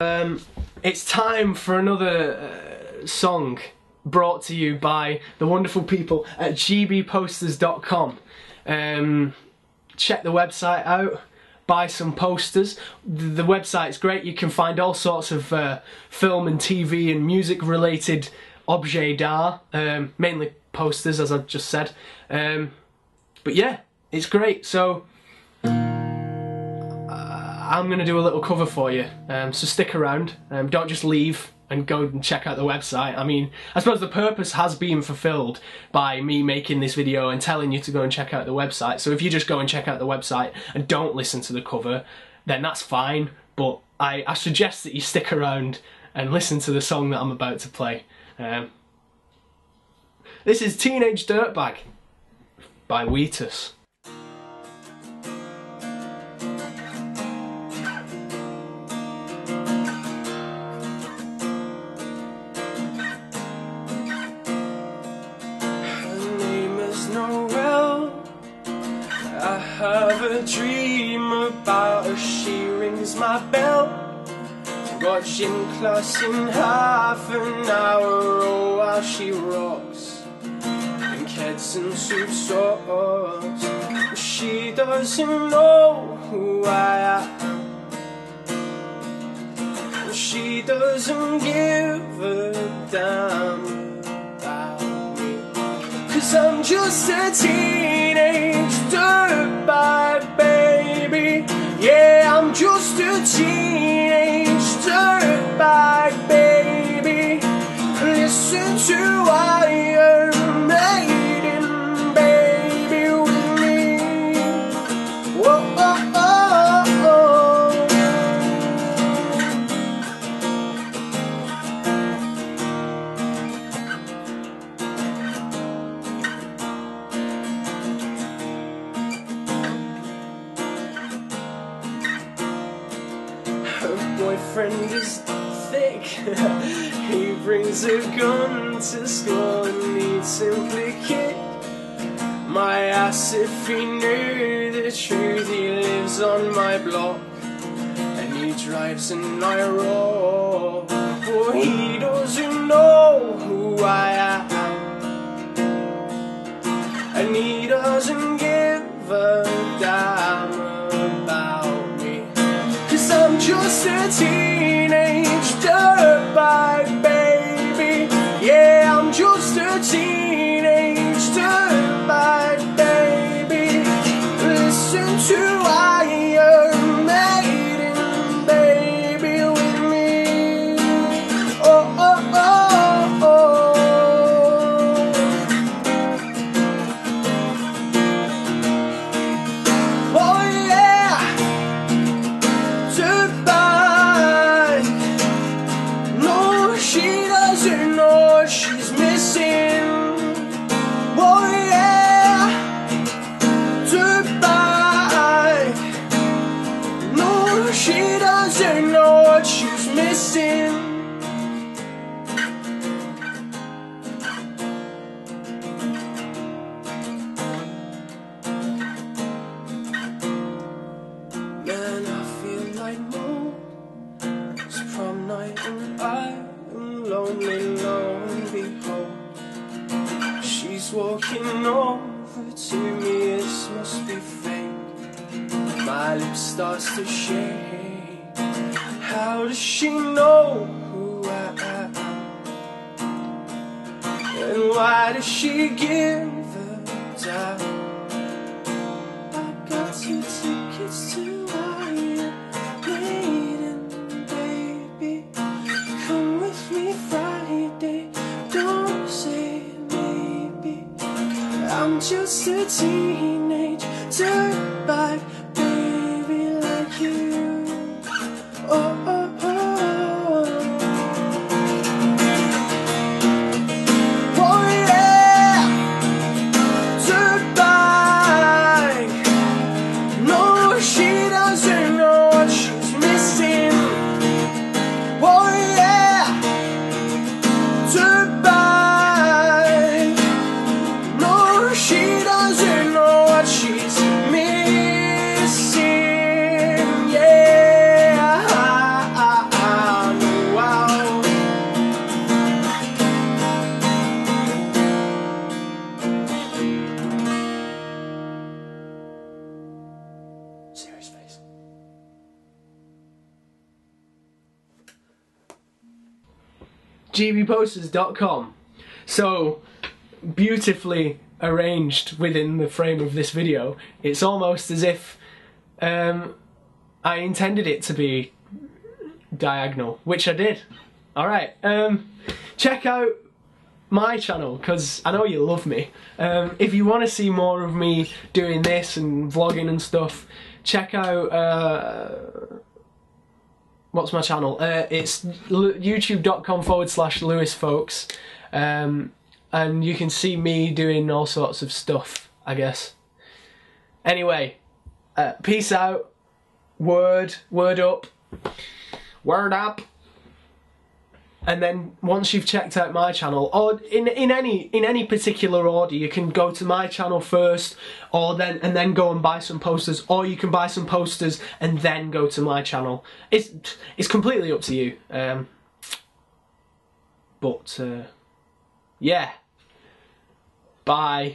Um, it's time for another uh, song brought to you by the wonderful people at gbposters.com. Um, check the website out, buy some posters. The, the website's great, you can find all sorts of uh, film and TV and music related objets d'art, um, mainly posters as I've just said. Um, but yeah, it's great. So I'm going to do a little cover for you. Um, so stick around. Um, don't just leave and go and check out the website. I mean, I suppose the purpose has been fulfilled by me making this video and telling you to go and check out the website. So if you just go and check out the website and don't listen to the cover, then that's fine. But I, I suggest that you stick around and listen to the song that I'm about to play. Um, this is Teenage Dirtbag by Wheatus. Dream about her. She rings my bell. Watching class in half an hour, oh, while she rocks in kids and soup socks. She doesn't know who I am. She doesn't give a damn about me. Cause I'm just a teenage Just a teenage dirtbag baby. Listen to boyfriend is thick. he brings a gun to school and he'd simply kick my ass if he knew the truth. He lives on my block and he drives an IRO. For he doesn't know who I am. And he doesn't give a I'm just lonely, lo behold. She's walking over to me, this must be fate. My lips starts to shake. How does she know who I am? And why does she give a damn? Teenage dirtbag Serious face. gbposters.com. So beautifully arranged within the frame of this video, it's almost as if um, I intended it to be diagonal, which I did. Alright, um, check out my channel because I know you love me. Um, if you want to see more of me doing this and vlogging and stuff, check out. Uh, what's my channel? Uh, it's youtube.com forward slash Lewis Folks. Um, and you can see me doing all sorts of stuff, I guess. Anyway, uh, peace out. Word, word up. Word up and then once you've checked out my channel or in in any in any particular order you can go to my channel first or then and then go and buy some posters or you can buy some posters and then go to my channel. It's it's completely up to you um, but uh, yeah. Bye